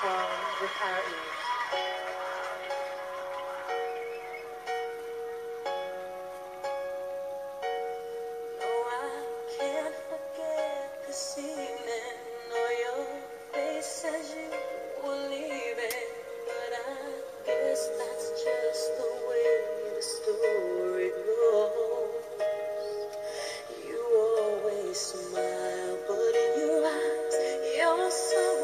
song with our ears. No, I can't forget this evening or your face as you were leaving. But I guess that's just the way the story goes. You always smile, but in your eyes, your sorrow